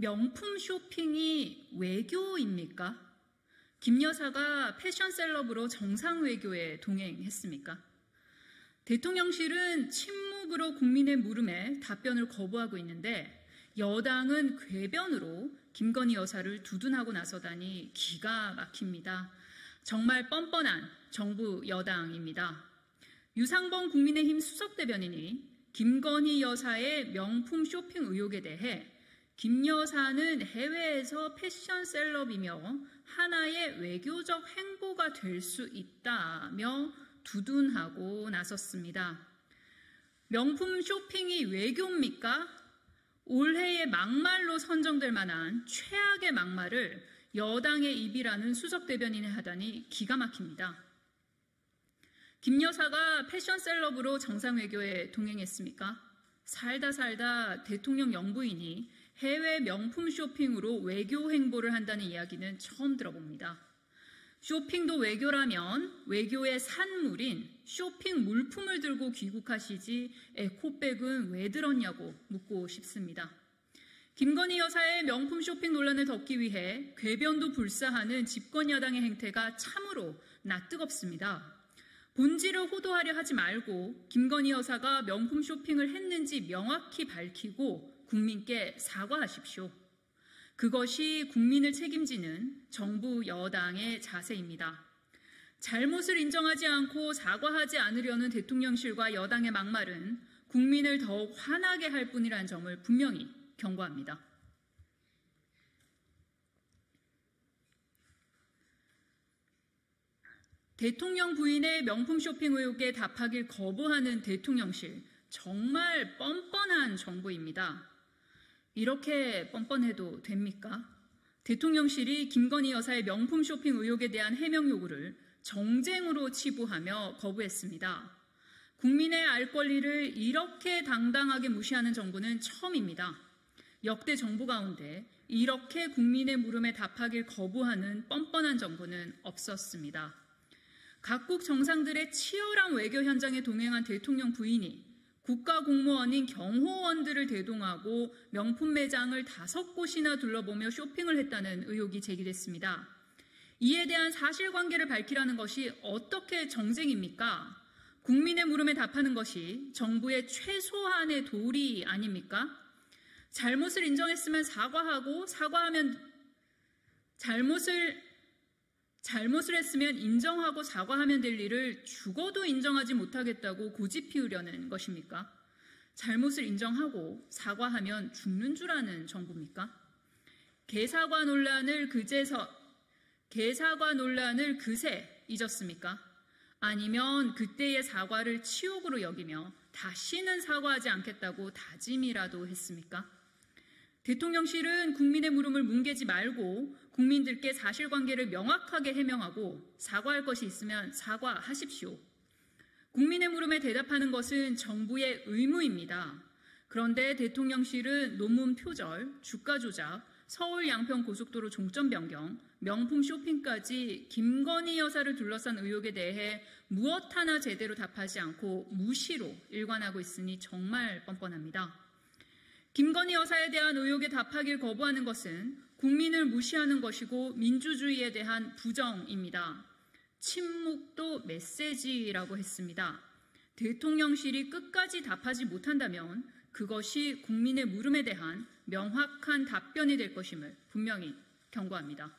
명품 쇼핑이 외교입니까? 김 여사가 패션 셀럽으로 정상 외교에 동행했습니까? 대통령실은 침묵으로 국민의 물음에 답변을 거부하고 있는데 여당은 궤변으로 김건희 여사를 두둔하고 나서다니 기가 막힙니다. 정말 뻔뻔한 정부 여당입니다. 유상범 국민의힘 수석 대변인이 김건희 여사의 명품 쇼핑 의혹에 대해 김 여사는 해외에서 패션 셀럽이며 하나의 외교적 행보가 될 수 있다며 두둔하고 나섰습니다. 명품 쇼핑이 외교입니까? 올해의 막말로 선정될 만한 최악의 막말을 여당의 입이라는 수석 대변인이 하다니 기가 막힙니다. 김 여사가 패션 셀럽으로 정상 외교에 동행했습니까? 살다 살다 대통령 영부인이 해외 명품 쇼핑으로 외교 행보를 한다는 이야기는 처음 들어봅니다. 쇼핑도 외교라면 외교의 산물인 쇼핑 물품을 들고 귀국하시지 에코백은 왜 들었냐고 묻고 싶습니다. 김건희 여사의 명품 쇼핑 논란을 덮기 위해 궤변도 불사하는 집권 여당의 행태가 참으로 낯뜨겁습니다. 본질을 호도하려 하지 말고 김건희 여사가 명품 쇼핑을 했는지 명확히 밝히고 국민께 사과하십시오. 그것이 국민을 책임지는 정부 여당의 자세입니다. 잘못을 인정하지 않고 사과하지 않으려는 대통령실과 여당의 막말은 국민을 더욱 화나게 할 뿐이라는 점을 분명히 경고합니다. 대통령 부인의 명품 쇼핑 의혹에 답하길 거부하는 대통령실. 정말 뻔뻔한 정부입니다. 이렇게 뻔뻔해도 됩니까? 대통령실이 김건희 여사의 명품 쇼핑 의혹에 대한 해명 요구를 정쟁으로 치부하며 거부했습니다. 국민의 알 권리를 이렇게 당당하게 무시하는 정부는 처음입니다. 역대 정부 가운데 이렇게 국민의 물음에 답하길 거부하는 뻔뻔한 정부는 없었습니다. 각국 정상들의 치열한 외교 현장에 동행한 대통령 부인이 국가 공무원인 경호원들을 대동하고 명품 매장을 다섯 곳이나 둘러보며 쇼핑을 했다는 의혹이 제기됐습니다. 이에 대한 사실관계를 밝히라는 것이 어떻게 정쟁입니까? 국민의 물음에 답하는 것이 정부의 최소한의 도리 아닙니까? 잘못을 인정했으면 사과하고 사과하면 잘못을 잘못을 했으면 인정하고 사과하면 될 일을 죽어도 인정하지 못하겠다고 고집 피우려는 것입니까? 잘못을 인정하고 사과하면 죽는 줄 아는 정부입니까? 개사과 논란을 그제서 개사과 논란을 그새 잊었습니까? 아니면 그때의 사과를 치욕으로 여기며 다시는 사과하지 않겠다고 다짐이라도 했습니까? 대통령실은 국민의 물음을 뭉개지 말고 국민들께 사실관계를 명확하게 해명하고 사과할 것이 있으면 사과하십시오. 국민의 물음에 대답하는 것은 정부의 의무입니다. 그런데 대통령실은 논문 표절, 주가 조작, 서울 양평 고속도로 종점 변경, 명품 쇼핑까지 김건희 여사를 둘러싼 의혹에 대해 무엇 하나 제대로 답하지 않고 무시로 일관하고 있으니 정말 뻔뻔합니다. 김건희 여사에 대한 의혹에 답하길 거부하는 것은 국민을 무시하는 것이고 민주주의에 대한 부정입니다. 침묵도 메시지라고 했습니다. 대통령실이 끝까지 답하지 못한다면 그것이 국민의 물음에 대한 명확한 답변이 될 것임을 분명히 경고합니다.